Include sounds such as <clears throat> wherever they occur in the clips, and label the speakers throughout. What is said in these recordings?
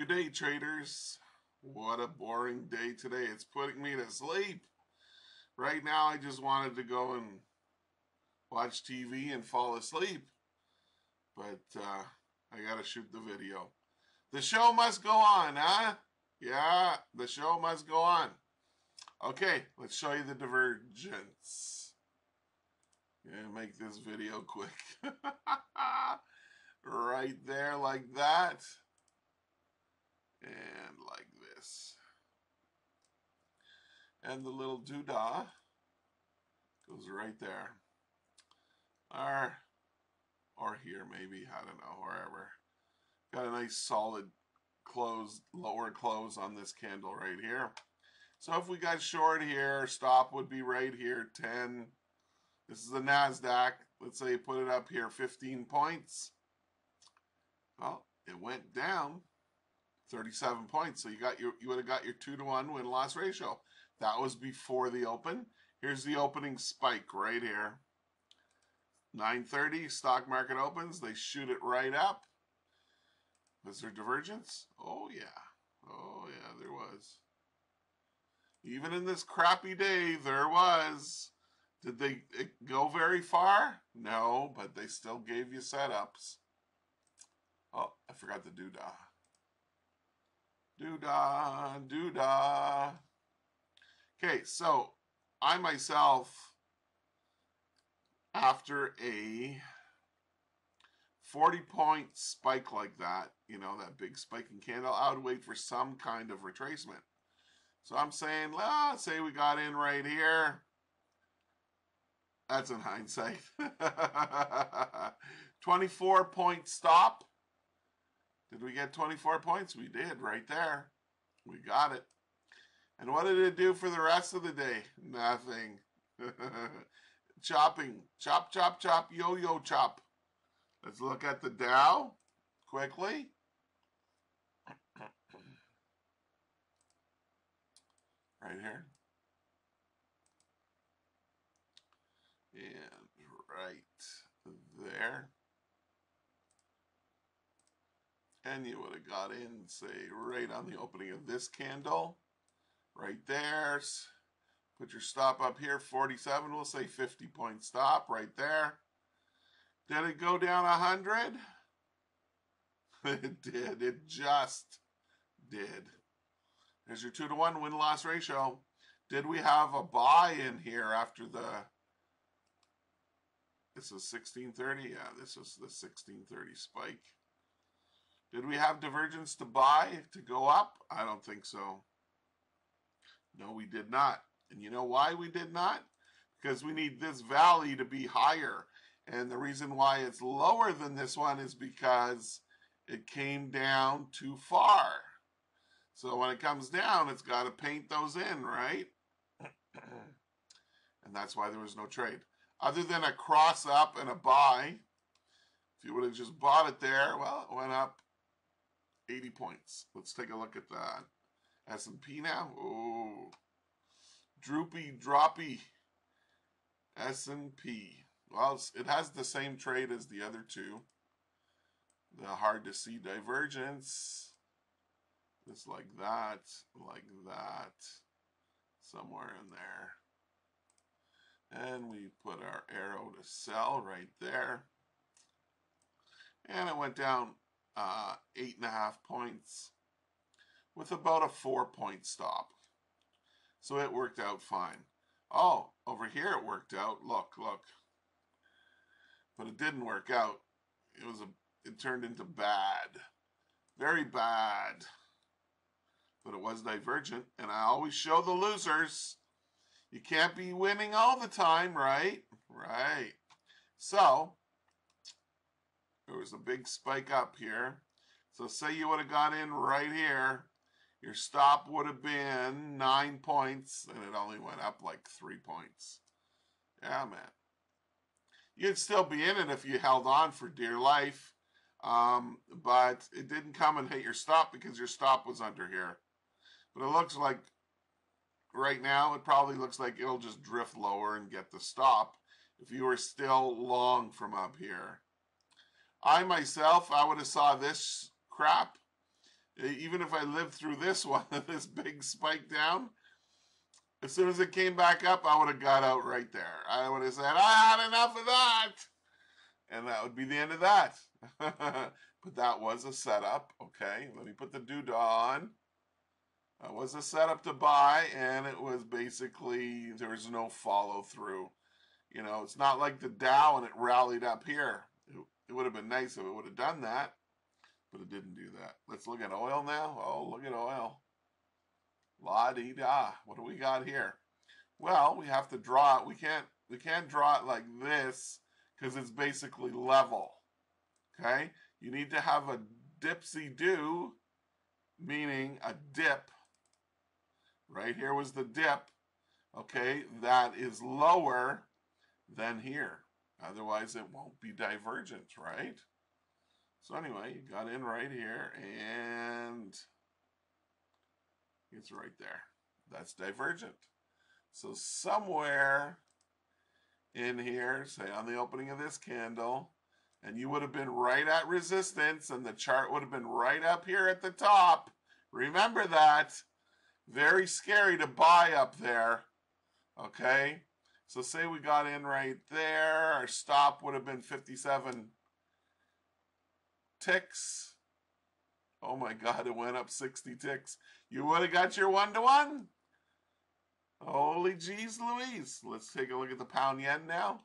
Speaker 1: Good day, traders. What a boring day today. It's putting me to sleep. Right now, I just wanted to go and watch TV and fall asleep. But uh, I got to shoot the video. The show must go on, huh? Yeah, the show must go on. Okay, let's show you the divergence. Yeah, make this video quick. <laughs> right there like that. And like this. And the little doodah goes right there. Or, or here maybe, I don't know, wherever. Got a nice solid close, lower close on this candle right here. So if we got short here, stop would be right here, 10. This is the NASDAQ. Let's say you put it up here, 15 points. Well, it went down 37 points. So you got your you would have got your two to one win loss ratio. That was before the open. Here's the opening spike right here. 9:30 stock market opens. They shoot it right up. Was there divergence? Oh yeah. Oh yeah, there was. Even in this crappy day, there was. Did they go very far? No, but they still gave you setups. Oh, I forgot the doodah. Doodah, doodah. Okay, so I myself, after a 40 point spike like that, you know, that big spiking candle, I would wait for some kind of retracement. So I'm saying, let's say we got in right here. That's in hindsight. <laughs> 24 point stop. Did we get 24 points? We did right there. We got it. And what did it do for the rest of the day? Nothing. <laughs> Chopping. Chop, chop, chop, yo-yo chop. Let's look at the Dow quickly. <clears throat> right here. And right there. And you would have got in, say, right on the opening of this candle. Right there. Put your stop up here, 47. We'll say 50 point stop right there. Did it go down 100? <laughs> it did. It just did. There's your 2 to 1 win loss ratio. Did we have a buy in here after the. This is 1630? Yeah, this is the 1630 spike. Did we have divergence to buy to go up? I don't think so. No, we did not. And you know why we did not? Because we need this valley to be higher. And the reason why it's lower than this one is because it came down too far. So when it comes down, it's got to paint those in, right? <clears throat> and that's why there was no trade. Other than a cross up and a buy, if you would have just bought it there, well, it went up 80 points. Let's take a look at that. S&P now. Oh, droopy, droppy S&P. Well, it has the same trade as the other two. The hard to see divergence. Just like that, like that, somewhere in there. And we put our arrow to sell right there. And it went down uh, eight and a half points with about a four point stop. So it worked out fine. Oh, over here it worked out. Look, look. But it didn't work out. It was a it turned into bad. Very bad. But it was divergent and I always show the losers. You can't be winning all the time, right? Right. So, there was a big spike up here. So say you would have got in right here. Your stop would have been nine points, and it only went up like three points. Yeah, man. You'd still be in it if you held on for dear life. Um, but it didn't come and hit your stop because your stop was under here. But it looks like right now, it probably looks like it'll just drift lower and get the stop if you were still long from up here. I myself, I would have saw this crap even if I lived through this <laughs> one, this big spike down, as soon as it came back up, I would have got out right there. I would have said, I had enough of that. And that would be the end of that. <laughs> but that was a setup. Okay, let me put the doodah on. That was a setup to buy, and it was basically, there was no follow through. You know, it's not like the Dow and it rallied up here. It, would have been nice if it would have done that, but it didn't do that. Let's look at oil now. Oh, look at oil. La di da. What do we got here? Well, we have to draw it. We can't we can't draw it like this because it's basically level. Okay? You need to have a dipsy do, meaning a dip. Right here was the dip. Okay, that is lower than here. Otherwise, it won't be divergent, right? So anyway, you got in right here, and it's right there. That's divergent. So somewhere in here, say on the opening of this candle, and you would have been right at resistance, and the chart would have been right up here at the top. Remember that. Very scary to buy up there. Okay? So say we got in right there. Our stop would have been 57 ticks. Oh my God, it went up 60 ticks. You would have got your one-to-one? Holy jeez Louise. Let's take a look at the pound yen now.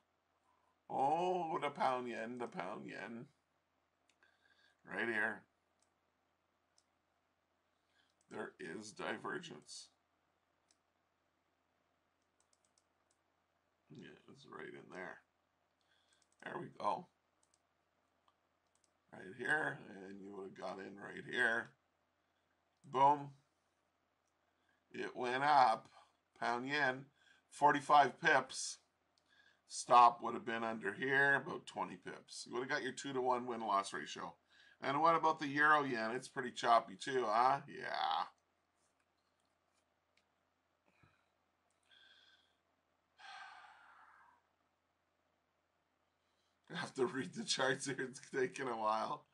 Speaker 1: Oh, the pound yen, the pound yen. Right here. There is divergence. It's right in there. There we go. Right here, and you would have got in right here. Boom. It went up, pound yen, 45 pips. Stop would have been under here, about 20 pips. You would have got your 2 to 1 win loss ratio. And what about the euro yen? It's pretty choppy too, huh? Yeah. Have to read the charts here. It's taking a while.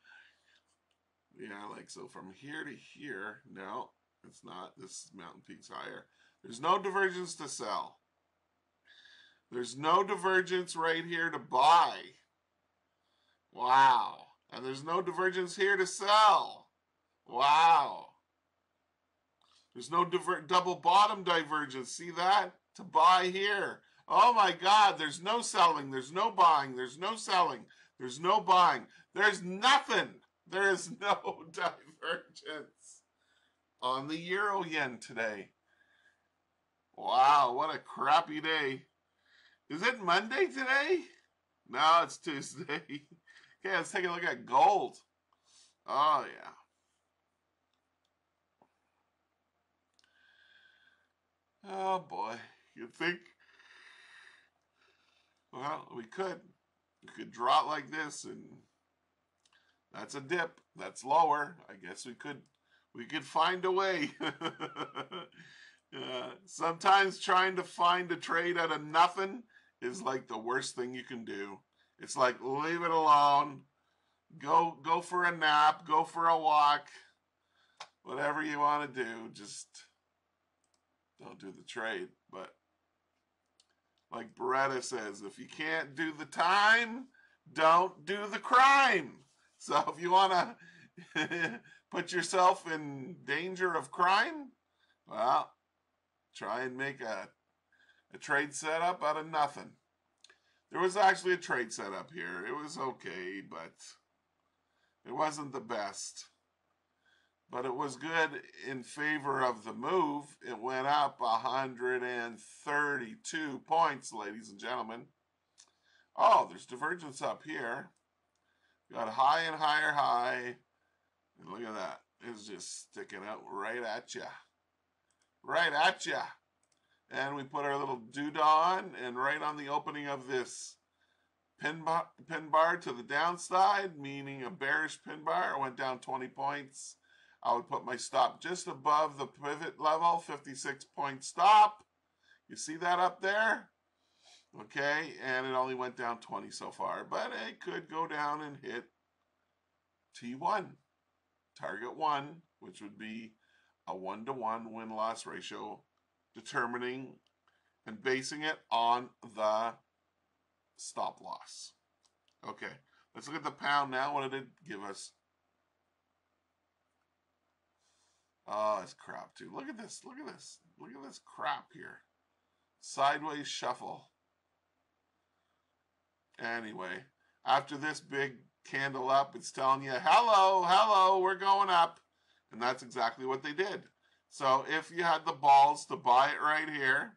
Speaker 1: Yeah, like so from here to here. No, it's not. This mountain peak's higher. There's no divergence to sell. There's no divergence right here to buy. Wow. And there's no divergence here to sell. Wow. There's no double bottom divergence. See that? To buy here. Oh my God, there's no selling. There's no buying. There's no selling. There's no buying. There's nothing. There is <laughs> no divergence on the euro yen today. Wow, what a crappy day. Is it Monday today? No, it's Tuesday. <laughs> okay, let's take a look at gold. Oh, yeah. Oh, boy. You think? Well, we could. We could draw it like this and that's a dip. That's lower. I guess we could we could find a way. <laughs> uh, sometimes trying to find a trade out of nothing is like the worst thing you can do. It's like leave it alone. Go go for a nap, go for a walk. Whatever you want to do, just don't do the trade. But like Baretta says, if you can't do the time, don't do the crime. So if you want to <laughs> put yourself in danger of crime, well, try and make a, a trade setup out of nothing. There was actually a trade setup here. It was okay, but it wasn't the best. But it was good in favor of the move. It went up 132 points, ladies and gentlemen. Oh, there's divergence up here. Got high and higher high. And look at that. It's just sticking out right at you. Right at you. And we put our little doodah on and right on the opening of this pin bar, pin bar to the downside, meaning a bearish pin bar, It went down 20 points. I would put my stop just above the pivot level, 56 point stop. You see that up there? Okay, and it only went down 20 so far, but it could go down and hit T1. target one, which would be a one to one win loss ratio, determining and basing it on the stop loss. Okay, let's look at the pound now. What did it give us? Oh, it's crap too. Look at this. Look at this. Look at this crap here. Sideways shuffle. Anyway, after this big candle up, it's telling you, hello, hello, we're going up. And that's exactly what they did. So if you had the balls to buy it right here,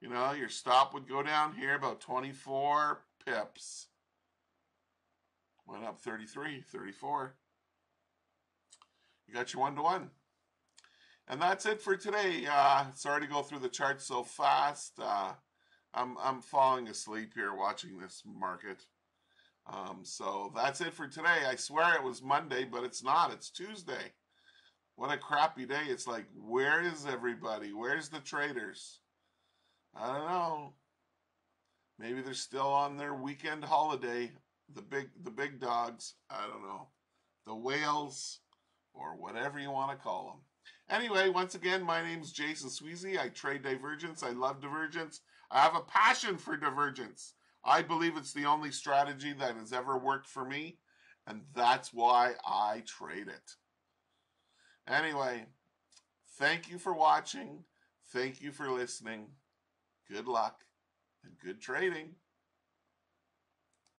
Speaker 1: you know, your stop would go down here about 24 pips. Went up 33, 34. You got your one to one. And that's it for today. Uh, sorry to go through the charts so fast. Uh, I'm I'm falling asleep here watching this market. Um, so that's it for today. I swear it was Monday, but it's not. It's Tuesday. What a crappy day. It's like, where is everybody? Where's the traders? I don't know. Maybe they're still on their weekend holiday. The big the big dogs. I don't know. The whales or whatever you want to call them. Anyway, once again, my name is Jason Sweezy. I trade divergence. I love divergence. I have a passion for divergence. I believe it's the only strategy that has ever worked for me, and that's why I trade it. Anyway, thank you for watching. Thank you for listening. Good luck and good trading.